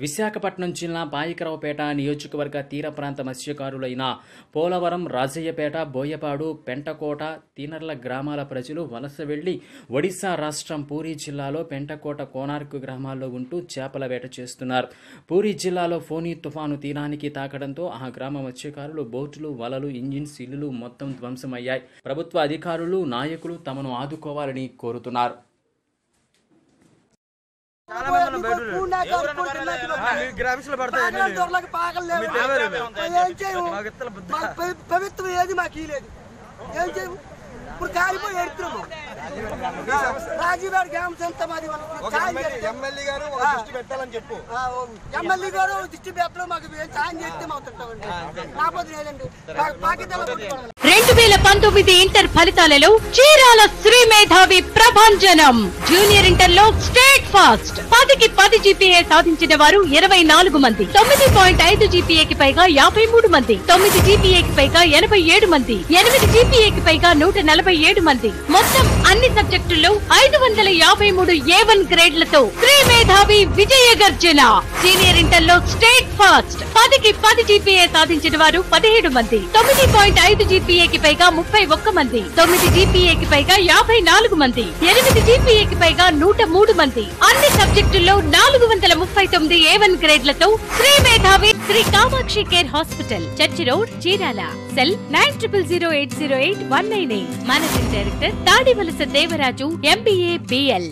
విశాఖపట్నం జిల్లా బాయికరావుపేట నియోజకవర్గ తీర ప్రాంత మత్స్యకారులైన పోలవరం రాజయ్యపేట బోయపాడు పెంటకోట తీనర్ల గ్రామాల ప్రజలు వలస వెళ్ళి ఒడిశా రాష్ట్రం పూరీ జిల్లాలో పెంటకోట కోనార్కు గ్రామాల్లో ఉంటూ చేపల వేట చేస్తున్నారు. పూరీ జిల్లాలో ఫోనీ తుఫాను తీరానికి తాకడంతో ఆ గ్రామ మత్స్యకారులు బోట్లు వలలు ఇంజిన్స్ ఇల్లులు మొత్తం ధ్వంసమయ్యాయి. ప్రభుత్వ అధికారులు నాయకులు తమను ఆదుకోవాలని కోరుతున్నారు. మీ తెలియదు. మాకు ఇత్తలు బుద్ధ. ప్రభుత్వం ఏది మాకు ఇలేదు ఏం చేయము ఇప్పుడు కాలిపోయి ఎడుతున్నాము గ్రామ సంస్థ మాది ఎమ్మెల్యే గారు ఒక దృష్టి పెట్టాలని చెప్పు. ఆ, ఎమ్మెల్యే గారు దిష్టి పెట్టడం మాకు ఏం సాయం చేస్తే అవుతుంటామండి లేదండి. రెండు వేల పంతొమ్మిది ఇంటర్ ఫలితాలలో చీరాల శ్రీ మేధావి ప్రభంజనం. జూనియర్ ఇంటర్లో స్టేట్ ఫాస్ట్. పదికి పది జీపీఏ సాధించిన వారు ఇరవై నాలుగు మంది. తొమ్మిది పాయింట్ ఐదు జీపీఏకి పైగా యాభై మూడు మంది. తొమ్మిది జీపీఏకి పైగా ఎనభై ఏడు మంది. ఎనిమిది జీపీఏకి పైగా నూట నలభై ఏడు మంది. మొత్తం అన్ని సబ్జెక్టుల్లో ఐదు వందల యాభై మూడు ఏ వన్ గ్రేడ్లతో శ్రీ మేధావి విజయ గర్జన. సీనియర్ ఇంటర్లో స్టేట్ ఫాస్ట్. పదికి పది జీపీఏ సాధించిన వారు పదిహేడు మంది. తొమ్మిది పాయింట్ ఐదు జీపీఏకి పైగా ముప్పై ఒక్క మంది. తొమ్మిది జీపీఏకి పైగా యాభై నాలుగు మంది. ఎనిమిది జీపీఏకి పైగా నూట మూడు మంది. అన్ని సబ్జెక్టుల్లో నాలుగు వందల ముప్పై తొమ్మిది ఏ one గ్రేడ్లతో Shri Medhavi Shri Kamakshi care hospital church road Chirala. Cell nine triple zero eight zero eight one nine eight. Managing director Tadivalasa Devaraju MBA BL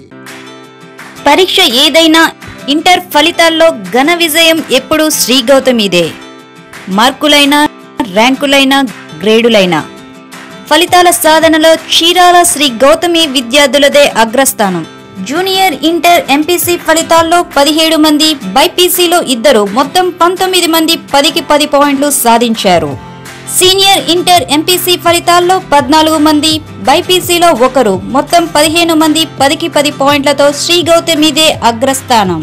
పరీక్ష ఏదైనా ఇంటర్ ఫలితాల్లో ఘన విజయం ఎప్పుడూ శ్రీ గౌతమిదే. మార్కులైనా ర్యాంకులైనా గ్రేడులైనా. ఫలితాల సాధనలో చీరాల శ్రీ గౌతమి విద్యార్థులదే అగ్రస్థానం. జూనియర్ ఇంటర్ ఎంపీసీ ఫలితాల్లో పదిహేడు మంది బైపీసీలో ఇద్దరు మొత్తం పంతొమ్మిది మంది పదికి పది పాయింట్లు సాధించారు. సీనియర్ ఇంటర్ ఎంపీసీ ఫలితాల్లో పద్నాలుగు మంది బైపీసీలో ఒకరు మొత్తం పదిహేను మంది పదికి పది పాయింట్లతో శ్రీ గౌతమిదే అగ్రస్థానం.